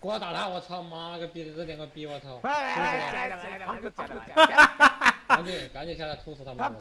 给我打他！我操，妈了个逼的，这两个逼，我操！赶紧，赶紧下来，吐死他们！